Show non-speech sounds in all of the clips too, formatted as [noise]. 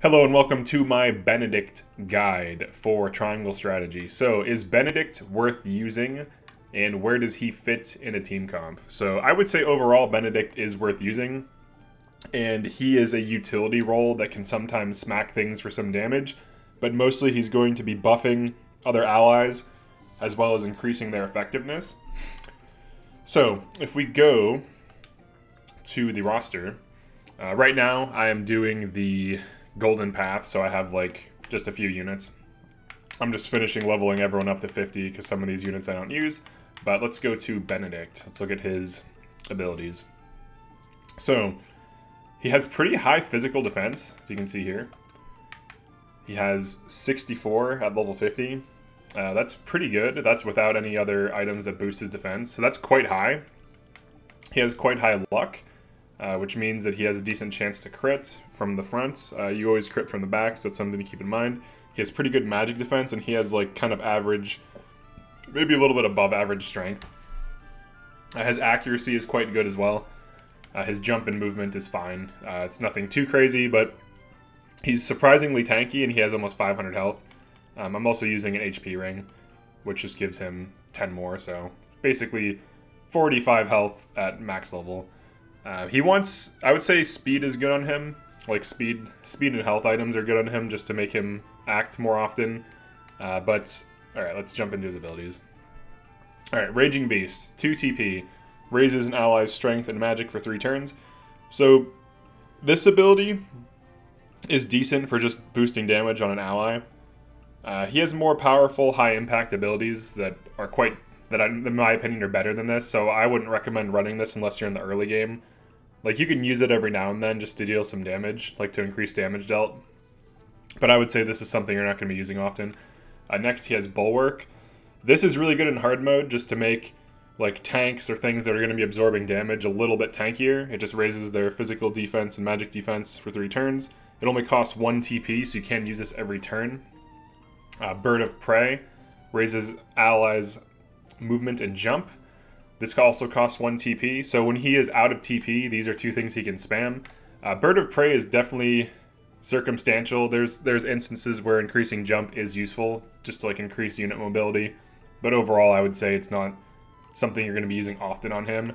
Hello and welcome to my Benedict guide for Triangle Strategy. So, is Benedict worth using and where does he fit in a team comp? So, I would say overall Benedict is worth using and he is a utility role that can sometimes smack things for some damage, but mostly he's going to be buffing other allies as well as increasing their effectiveness. So, if we go to the roster, uh, right now I am doing the golden path, so I have like just a few units. I'm just finishing leveling everyone up to 50 because some of these units I don't use. But let's go to Benedict. Let's look at his abilities. So, he has pretty high physical defense, as you can see here. He has 64 at level 50. Uh, that's pretty good. That's without any other items that boost his defense. So that's quite high. He has quite high luck uh, which means that he has a decent chance to crit from the front. Uh, you always crit from the back, so that's something to keep in mind. He has pretty good magic defense, and he has like kind of average, maybe a little bit above average strength. Uh, his accuracy is quite good as well. Uh, his jump and movement is fine. Uh, it's nothing too crazy, but he's surprisingly tanky, and he has almost 500 health. Um, I'm also using an HP ring, which just gives him 10 more, so basically 45 health at max level. Uh, he wants, I would say, speed is good on him. Like speed, speed and health items are good on him just to make him act more often. Uh, but all right, let's jump into his abilities. All right, Raging Beast, two TP, raises an ally's strength and magic for three turns. So this ability is decent for just boosting damage on an ally. Uh, he has more powerful, high impact abilities that are quite that, in my opinion, are better than this. So I wouldn't recommend running this unless you're in the early game. Like you can use it every now and then just to deal some damage, like to increase damage dealt. But I would say this is something you're not going to be using often. Uh, next, he has Bulwark. This is really good in hard mode just to make like tanks or things that are going to be absorbing damage a little bit tankier. It just raises their physical defense and magic defense for three turns. It only costs one TP, so you can use this every turn. Uh, Bird of Prey raises allies' movement and jump. This also costs 1 TP, so when he is out of TP, these are two things he can spam. Uh, Bird of Prey is definitely circumstantial. There's there's instances where increasing jump is useful, just to like increase unit mobility. But overall, I would say it's not something you're going to be using often on him.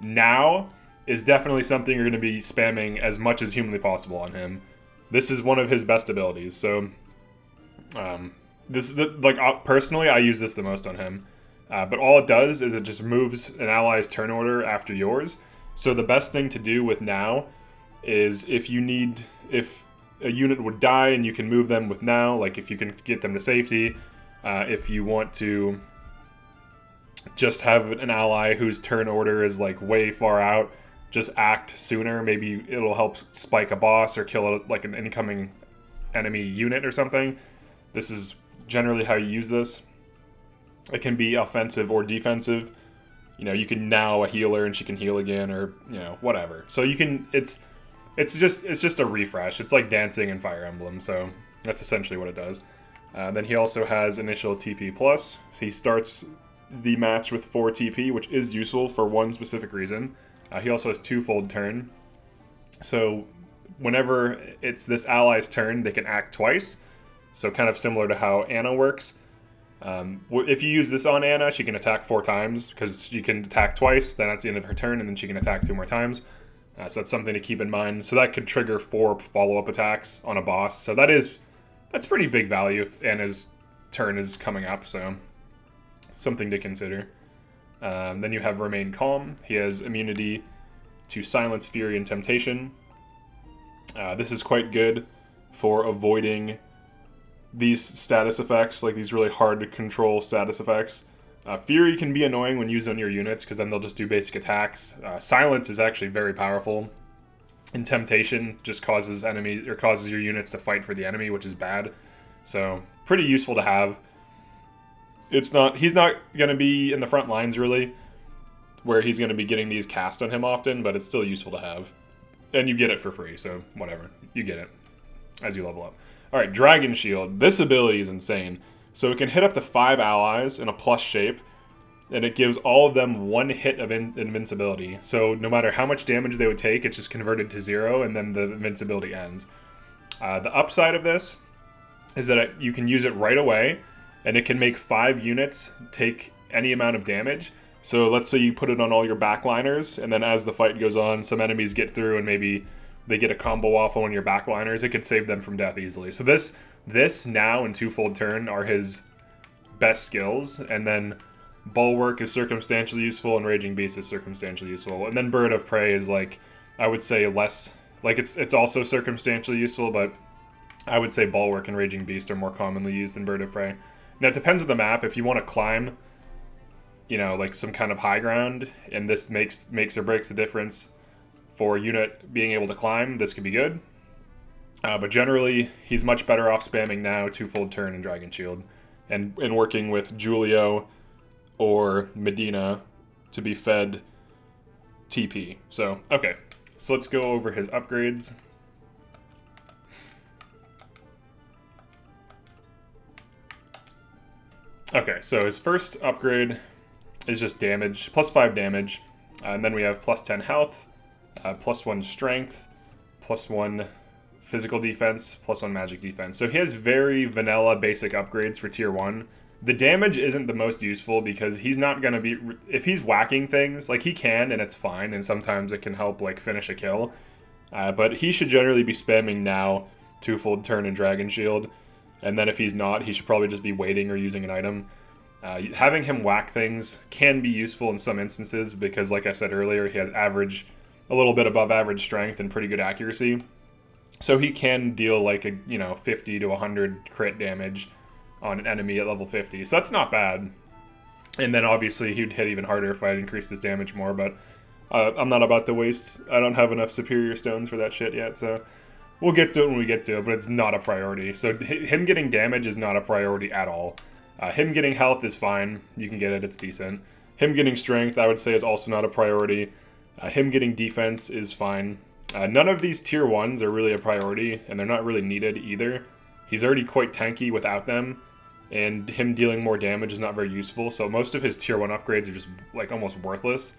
Now is definitely something you're going to be spamming as much as humanly possible on him. This is one of his best abilities, so um, this like uh, personally, I use this the most on him. Uh, but all it does is it just moves an ally's turn order after yours. So the best thing to do with now is if you need, if a unit would die and you can move them with now, like if you can get them to safety, uh, if you want to just have an ally whose turn order is like way far out, just act sooner. Maybe it'll help spike a boss or kill a, like an incoming enemy unit or something. This is generally how you use this. It can be offensive or defensive. You know, you can now a healer and she can heal again, or you know, whatever. So you can. It's it's just it's just a refresh. It's like dancing in Fire Emblem. So that's essentially what it does. Uh, then he also has initial TP plus. He starts the match with 4 TP, which is useful for one specific reason. Uh, he also has twofold turn. So whenever it's this ally's turn, they can act twice. So kind of similar to how Anna works. Um, if you use this on Anna, she can attack four times because she can attack twice. Then that's the end of her turn, and then she can attack two more times. Uh, so that's something to keep in mind. So that could trigger four follow-up attacks on a boss. So that is that's pretty big value if Anna's turn is coming up. So something to consider. Um, then you have Remain Calm. He has immunity to Silence, Fury, and Temptation. Uh, this is quite good for avoiding these status effects, like these really hard to control status effects. Uh, Fury can be annoying when used on your units because then they'll just do basic attacks. Uh, Silence is actually very powerful. And Temptation just causes enemies or causes your units to fight for the enemy, which is bad. So pretty useful to have. It's not he's not gonna be in the front lines really, where he's gonna be getting these cast on him often, but it's still useful to have. And you get it for free, so whatever. You get it as you level up. Alright, Dragon Shield. This ability is insane. So it can hit up to five allies in a plus shape, and it gives all of them one hit of in invincibility. So no matter how much damage they would take, it's just converted to zero, and then the invincibility ends. Uh, the upside of this is that it, you can use it right away, and it can make five units take any amount of damage. So let's say you put it on all your backliners, and then as the fight goes on, some enemies get through, and maybe they get a combo off on your backliners. It could save them from death easily. So this this now and twofold turn are his best skills, and then Bulwark is circumstantially useful, and Raging Beast is circumstantially useful, and then Bird of Prey is like I would say less like it's it's also circumstantially useful, but I would say Bulwark and Raging Beast are more commonly used than Bird of Prey. Now it depends on the map. If you want to climb, you know, like some kind of high ground, and this makes makes or breaks the difference for unit being able to climb, this could be good. Uh, but generally, he's much better off spamming now twofold turn and Dragon Shield, and and working with Julio or Medina to be fed TP. So okay, so let's go over his upgrades. Okay, so his first upgrade is just damage, plus 5 damage. Uh, and then we have plus 10 health, uh, plus 1 strength, plus 1 physical defense, plus 1 magic defense. So he has very vanilla basic upgrades for tier 1. The damage isn't the most useful because he's not going to be... If he's whacking things, like he can and it's fine, and sometimes it can help like finish a kill. Uh, but he should generally be spamming now twofold turn and dragon shield. And then if he's not, he should probably just be waiting or using an item. Uh, having him whack things can be useful in some instances because, like I said earlier, he has average, a little bit above average strength and pretty good accuracy. So he can deal like a you know 50 to 100 crit damage on an enemy at level 50. So that's not bad. And then obviously he'd hit even harder if I increased his damage more. But uh, I'm not about to waste. I don't have enough superior stones for that shit yet. So We'll get to it when we get to it, but it's not a priority. So him getting damage is not a priority at all. Uh, him getting health is fine. You can get it, it's decent. Him getting strength, I would say, is also not a priority. Uh, him getting defense is fine. Uh, none of these tier 1s are really a priority, and they're not really needed either. He's already quite tanky without them, and him dealing more damage is not very useful, so most of his tier 1 upgrades are just, like, almost worthless.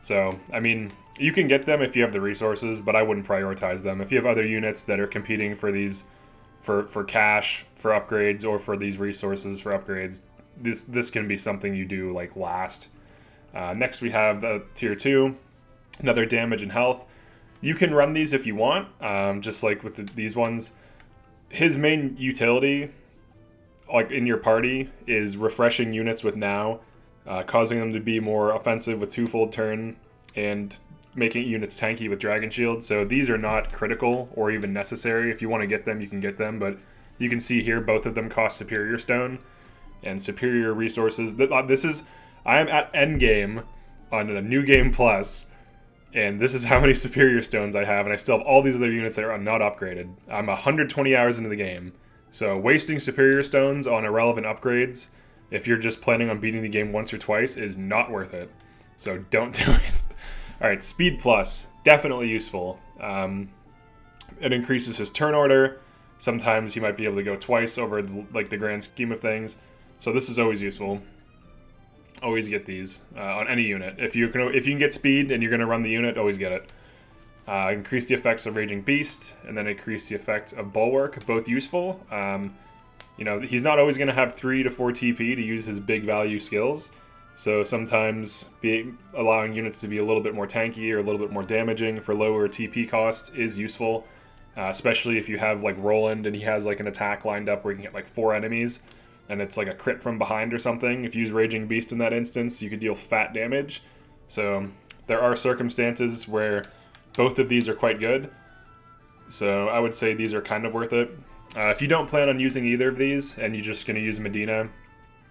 So, I mean, you can get them if you have the resources, but I wouldn't prioritize them. If you have other units that are competing for these, for, for cash, for upgrades, or for these resources for upgrades, this this can be something you do like last. Uh, next we have the tier 2, another damage and health. You can run these if you want, um, just like with the, these ones. His main utility, like in your party, is refreshing units with now uh, causing them to be more offensive with twofold turn and making units tanky with Dragon Shield. So these are not critical or even necessary. If you want to get them, you can get them, but you can see here both of them cost Superior Stone and Superior Resources. Uh, this is, I am at end game on a New Game Plus, and this is [laughs] how many Superior Stones I have, and I still have all these other units that are not upgraded. I'm 120 hours into the game, so wasting Superior Stones on irrelevant upgrades if you're just planning on beating the game once or twice, is not worth it. So [laughs] don't do it. All right, Speed Plus, definitely useful. Um, it increases his turn order. Sometimes he might be able to go twice over the, like the grand scheme of things. So this is always useful. Always get these uh, on any unit. If you can, if you can get speed and you're going to run the unit, always get it. Uh, increase the effects of Raging Beast, and then increase the effect of Bulwark, both useful. Um, you know, he's not always going to have 3 to 4 TP to use his big value skills. So sometimes be, allowing units to be a little bit more tanky or a little bit more damaging for lower TP costs is useful. Uh, especially if you have like Roland and he has like an attack lined up where you can get like four enemies and it's like a crit from behind or something. If you use Raging Beast in that instance, you could deal fat damage. So there are circumstances where both of these are quite good. So I would say these are kind of worth it. Uh, if you don't plan on using either of these and you're just going to use Medina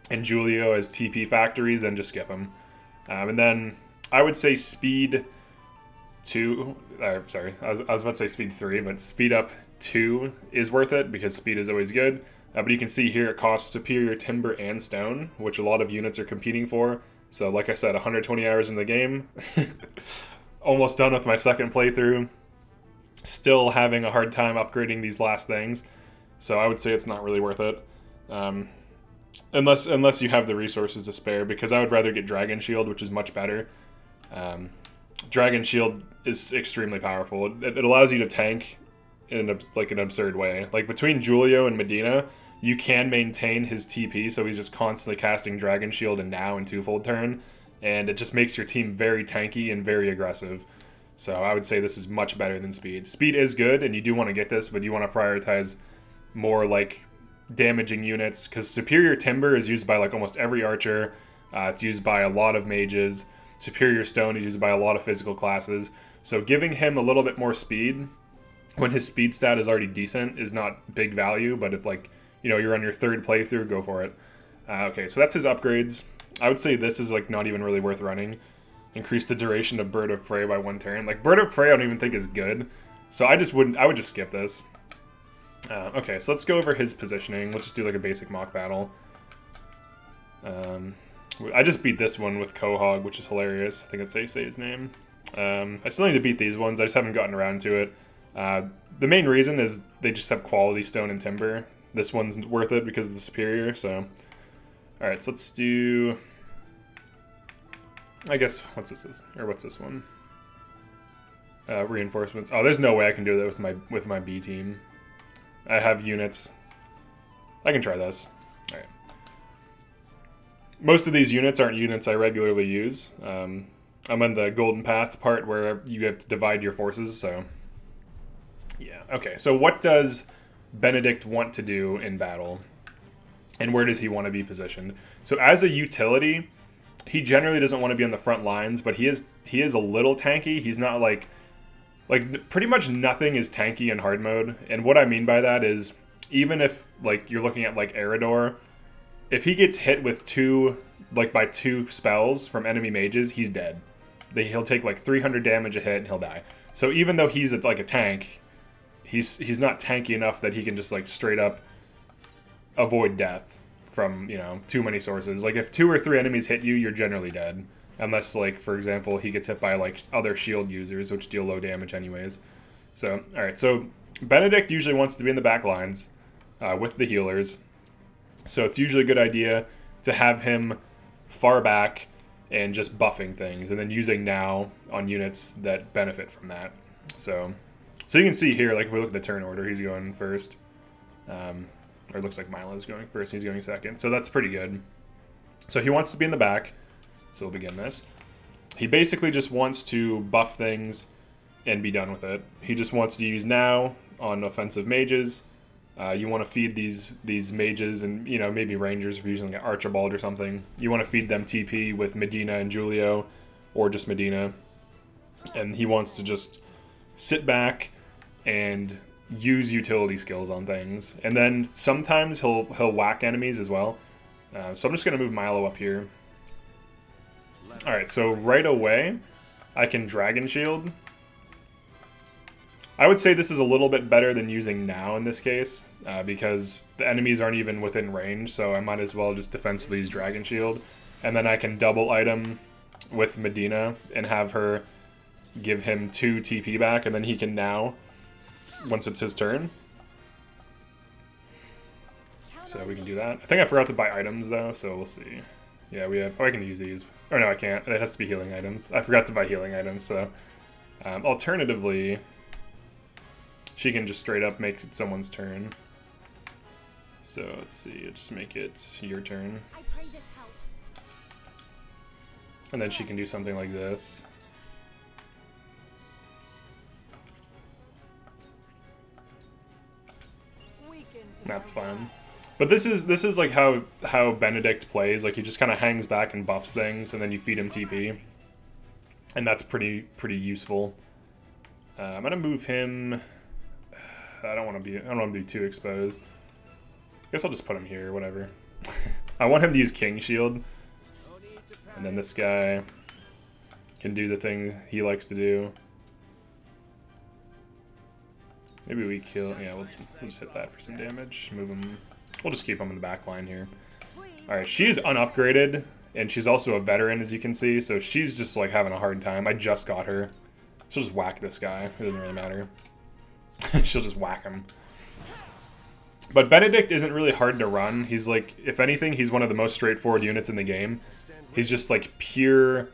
and Julio as TP factories, then just skip them. Um, and then I would say speed 2, uh, sorry, I was, I was, about to say speed 3, but speed up 2 is worth it because speed is always good. Uh, but you can see here it costs superior timber and stone, which a lot of units are competing for. So like I said, 120 hours in the game. [laughs] Almost done with my second playthrough. Still having a hard time upgrading these last things. So I would say it's not really worth it. Um, unless unless you have the resources to spare, because I would rather get Dragon Shield, which is much better. Um, Dragon Shield is extremely powerful. It, it, allows you to tank in an, like an absurd way. Like between Julio and Medina, you can maintain his TP, so he's just constantly casting Dragon Shield and now and twofold turn, and it just makes your team very tanky and very aggressive. So I would say this is much better than speed. Speed is good, and you do want to get this, but you want to prioritize more like damaging units because Superior Timber is used by like almost every archer. Uh, it's used by a lot of mages. Superior Stone is used by a lot of physical classes. So giving him a little bit more speed when his speed stat is already decent is not big value, but if like you know you're on your third playthrough, go for it. Uh, okay, so that's his upgrades. I would say this is like not even really worth running. Increase the duration of Bird of Prey by one turn. Like Bird of Prey, I don't even think is good. So I just wouldn't. I would just skip this. Uh, okay, so let's go over his positioning. Let's just do like a basic mock battle. Um, I just beat this one with Quahog, which is hilarious. I think it's how you say his name. Um, I still need to beat these ones. I just haven't gotten around to it. Uh, the main reason is they just have quality stone and timber. This one's worth it because of the superior, so... Alright, so let's do... I guess, what's this is? Or what's this one? Uh, reinforcements. Oh, there's no way I can do that with my with my B team. I have units. I can try this. Alright. Most of these units aren't units I regularly use. Um, I'm on the Golden Path part where you have to divide your forces, so... Yeah, okay. So what does Benedict want to do in battle? And where does he want to be positioned? So as a utility, he generally doesn't want to be on the front lines, but he is he is a little tanky. He's not like like pretty much nothing is tanky in hard mode. And what I mean by that is even if like you're looking at like Erador, if he gets hit with two like by two spells from enemy mages, he's dead. He'll take like 300 damage a hit and he'll die. So even though he's like a tank, he's he's not tanky enough that he can just like straight up avoid death from you know too many sources. Like if two or three enemies hit you, you're generally dead. Unless, like, for example, he gets hit by, like, other shield users, which deal low damage anyways. So, alright, so Benedict usually wants to be in the back lines uh, with the healers. So it's usually a good idea to have him far back and just buffing things, and then using now on units that benefit from that. So, so you can see here, like if we look at the turn order, he's going first. Um, or it looks like Milo's going first, he's going second. So that's pretty good. So he wants to be in the back. So we'll begin this. He basically just wants to buff things and be done with it. He just wants to use now on offensive mages. Uh, you want to feed these these mages and you know maybe rangers if you're using like Archibald or something. You want to feed them TP with Medina and Julio, or just Medina. And he wants to just sit back and use utility skills on things. And then sometimes he'll he'll whack enemies as well. Uh, so I'm just gonna move Milo up here. Alright, so right away, I can Dragon Shield. I would say this is a little bit better than using now in this case, uh, because the enemies aren't even within range, so I might as well just defensively use Dragon Shield. And then I can double item with Medina and have her give him two TP back, and then he can now, once it's his turn. So we can do that. I think I forgot to buy items, though, so we'll see. Yeah, we have... Oh, I can use these. Oh no, I can't. It has to be healing items. I forgot to buy healing items, so... Um, alternatively, she can just straight up make someone's turn. So, let's see. Let's make it your turn. And then she can do something like this. That's fun. But this is this is like how how Benedict plays. Like he just kind of hangs back and buffs things, and then you feed him TP, and that's pretty pretty useful. Uh, I'm gonna move him. I don't want to be I don't want to be too exposed. I guess I'll just put him here. Whatever. [laughs] I want him to use King Shield, and then this guy can do the thing he likes to do. Maybe we kill. Yeah, we'll, we'll just hit that for some damage. Move him We'll just keep him in the back line here. Alright, she is unupgraded, and she's also a veteran, as you can see, so she's just, like, having a hard time. I just got her. She'll just whack this guy. It doesn't really matter. [laughs] She'll just whack him. But Benedict isn't really hard to run. He's, like, if anything, he's one of the most straightforward units in the game. He's just, like, pure,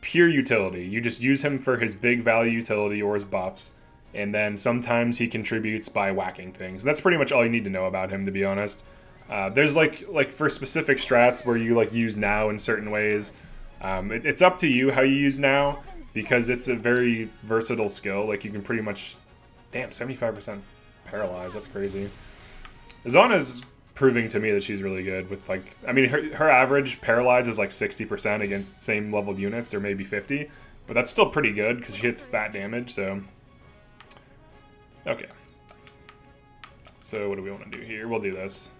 pure utility. You just use him for his big value utility or his buffs, and then sometimes he contributes by whacking things. That's pretty much all you need to know about him, to be honest. Uh, there's like like for specific strats where you like use now in certain ways. Um, it, it's up to you how you use now because it's a very versatile skill. Like you can pretty much, damn, 75% paralyzed. That's crazy. Zana's proving to me that she's really good with like, I mean, her, her average paralyze is like 60% against same leveled units or maybe 50, but that's still pretty good because she hits fat damage. So, okay. So what do we want to do here? We'll do this.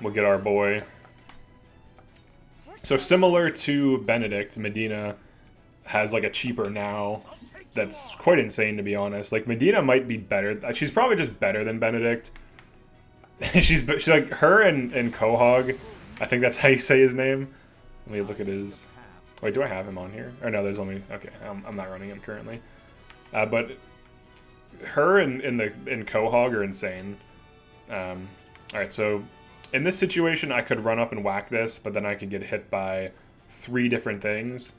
We'll get our boy. So similar to Benedict, Medina has like a cheaper now that's quite insane to be honest. Like Medina might be better. She's probably just better than Benedict. [laughs] she's she's like her and and Quahog. I think that's [laughs] how you say his name. Let me look at his. Wait, do I have him on here? Or no, there's only okay. I'm, I'm not running him currently. Uh, but her and in the in Quahog are insane. Um, all right, so in this situation, I could run up and whack this, but then I could get hit by three different things.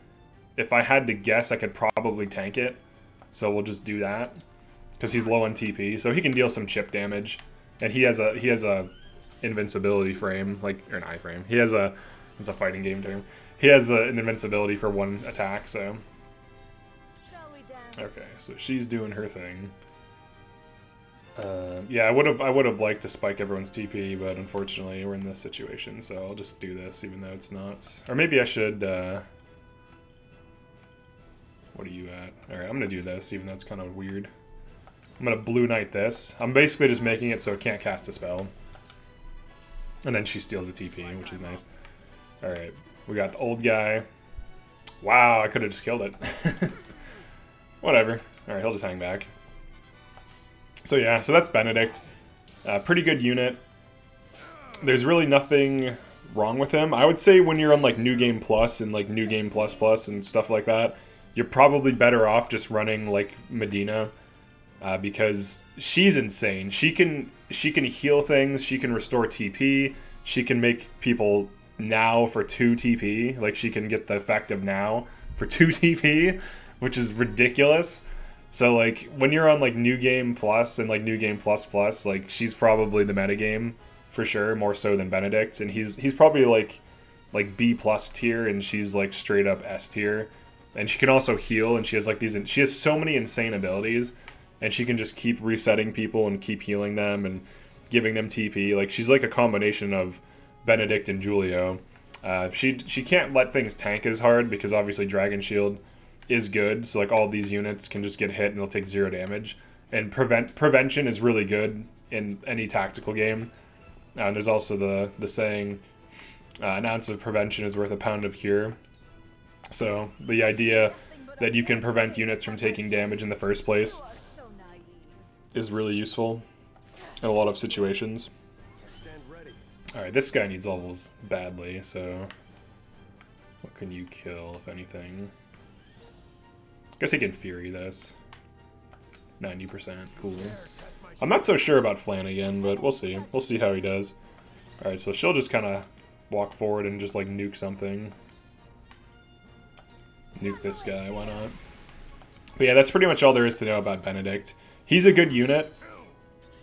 If I had to guess, I could probably tank it. So we'll just do that. Because he's low on TP, so he can deal some chip damage. And he has a he has a invincibility frame, like or an iframe. He has a it's a fighting game term. He has a, an invincibility for one attack, so. Okay, so she's doing her thing. Uh, yeah, I would have I would have liked to spike everyone's TP, but unfortunately we're in this situation, so I'll just do this even though it's not. Or maybe I should. Uh, what are you at? All right, I'm gonna do this even though it's kind of weird. I'm gonna blue knight this. I'm basically just making it so it can't cast a spell. And then she steals a TP, which is nice. All right, we got the old guy. Wow, I could have just killed it. [laughs] Whatever. All right, he'll just hang back. So yeah, so that's Benedict. Uh, pretty good unit. There's really nothing wrong with him. I would say when you're on like New Game Plus and like New Game Plus Plus and stuff like that, you're probably better off just running like Medina uh, because she's insane. She can she can heal things. She can restore TP. She can make people now for two TP. Like she can get the effect of now for two [laughs] TP, which is ridiculous. So like when you're on like New Game Plus and like New Game Plus Plus, like she's probably the metagame for sure, more so than Benedict, and he's he's probably like like B plus tier, and she's like straight up S tier, and she can also heal, and she has like these she has so many insane abilities, and she can just keep resetting people and keep healing them and giving them TP. Like she's like a combination of Benedict and Julio. Uh, she she can't let things tank as hard because obviously Dragon Shield is good. So like all these units can just get hit and they'll take zero damage. And prevent prevention is really good in any tactical game. Uh, and there's also the the saying, uh, an ounce of prevention is worth a pound of cure. So the idea that you can prevent units from taking damage in the first place is really useful in a lot of situations. Alright, this guy needs levels badly, so what can you kill, if anything? Guess he can Fury this. 90%, cool. I'm not so sure about Flanagan, but we'll see. We'll see how he does. Alright, so she'll just kind of walk forward and just, like, nuke something. Nuke this guy, why not? But yeah, that's pretty much all there is to know about Benedict. He's a good unit,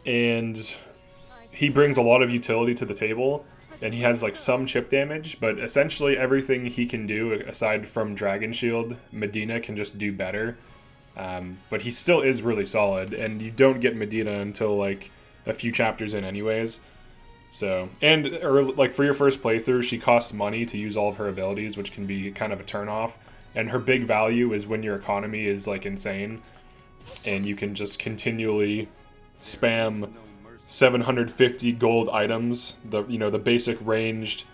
and he brings a lot of utility to the table and he has like some chip damage, but essentially everything he can do aside from Dragon Shield, Medina can just do better. Um, but he still is really solid, and you don't get Medina until like a few chapters in, anyways. So, and or like for your first playthrough, she costs money to use all of her abilities, which can be kind of a turnoff. And her big value is when your economy is like insane, and you can just continually spam 750 gold items. The you know the basic ranged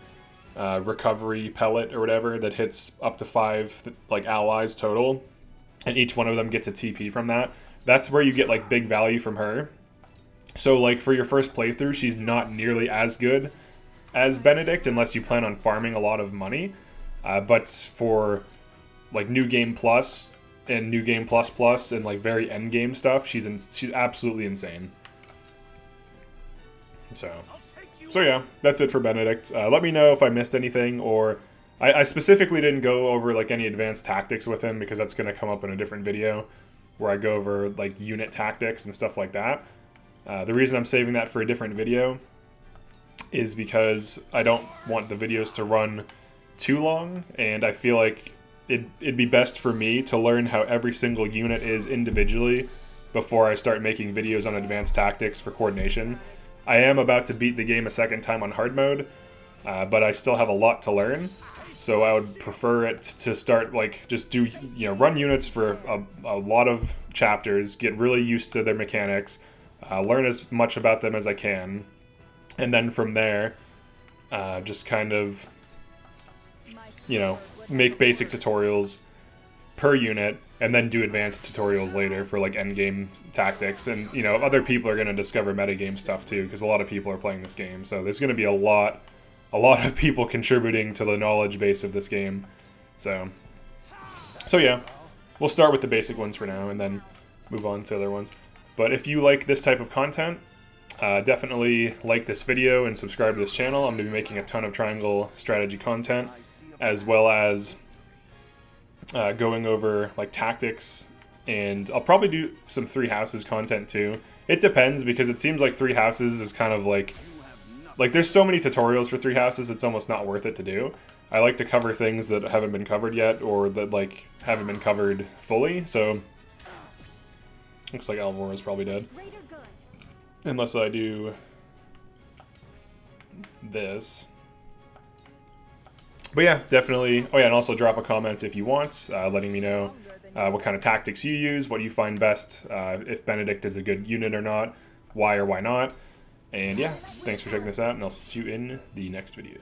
uh, recovery pellet or whatever that hits up to five like allies total, and each one of them gets a TP from that. That's where you get like big value from her. So like for your first playthrough, she's not nearly as good as Benedict unless you plan on farming a lot of money. Uh, but for like new game plus and new game plus plus and like very end game stuff, she's in, she's absolutely insane. So, so yeah, that's it for Benedict. Uh, let me know if I missed anything, or I, I, specifically didn't go over like any advanced tactics with him because that's going to come up in a different video. where I go over like unit tactics and stuff like that. Uh, the reason I'm saving that for a different video is because I don't want the videos to run too long, and I feel like it, it'd be best for me to learn how every single unit is individually before I start making videos on advanced tactics for coordination. I am about to beat the game a second time on hard mode, uh, but I still have a lot to learn. So I would prefer it to start like just do you know run units for a, a lot of chapters, get really used to their mechanics, uh, learn as much about them as I can, and then from there, uh, just kind of you know make basic tutorials per unit and then do advanced tutorials later for like endgame tactics. And you know other people are going to discover metagame stuff too because a lot of people are playing this game. So there's going to be a lot a lot of people contributing to the knowledge base of this game. So so yeah. We'll start with the basic ones for now and then move on to other ones. But if you like this type of content uh, definitely like this video and subscribe to this channel. I'm going to be making a ton of triangle strategy content as well as uh, going over like tactics, and I'll probably do some Three Houses content too. It depends because it seems like Three Houses is kind of like like there's so many tutorials for Three Houses, it's almost not worth it to do. I like to cover things that haven't been covered yet or that like haven't been covered fully. So looks like Alvor is probably dead. Unless I do this. But yeah, definitely. Oh yeah, and also drop a comment if you want, uh, letting me know uh, what kind of tactics you use, what you find best, uh, if Benedict is a good unit or not, why or why not. And yeah, thanks for checking this out, and I'll see you in the next video.